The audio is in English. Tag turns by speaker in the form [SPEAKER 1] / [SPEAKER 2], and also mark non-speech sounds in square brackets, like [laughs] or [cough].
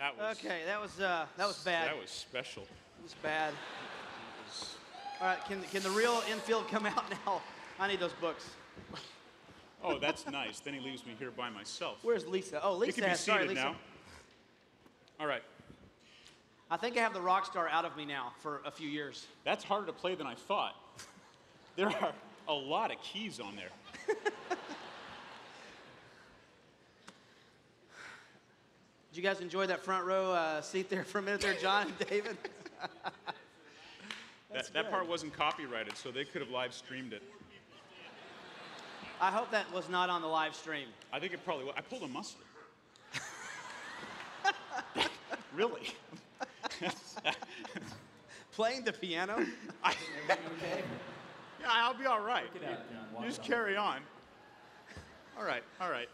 [SPEAKER 1] That was
[SPEAKER 2] Okay, that was uh, that was bad.
[SPEAKER 1] That was special.
[SPEAKER 2] It was bad. All right, can can the real Enfield come out [laughs] now? I need those books.
[SPEAKER 1] Oh, that's nice. Then he leaves me here by myself.
[SPEAKER 2] Where's Lisa? Oh,
[SPEAKER 1] You
[SPEAKER 2] Lisa.
[SPEAKER 1] can be
[SPEAKER 2] has- sorry, Lisa.
[SPEAKER 1] now. All right.
[SPEAKER 2] I think I have the rock star out of me now for a few years.
[SPEAKER 1] That's harder to play than I thought. There are a lot of keys on there. [laughs]
[SPEAKER 2] Did you guys enjoy that front row uh, seat there for a minute there, John and David? [laughs]
[SPEAKER 1] That, that part wasn't copyrighted, so they could have live streamed it.
[SPEAKER 2] I hope that was not on the live stream.
[SPEAKER 1] I think it probably was. I pulled a muscle. [laughs] really? [laughs]
[SPEAKER 2] Playing the piano?
[SPEAKER 1] Yeah, I'll be all right. You just carry on. All right, all right.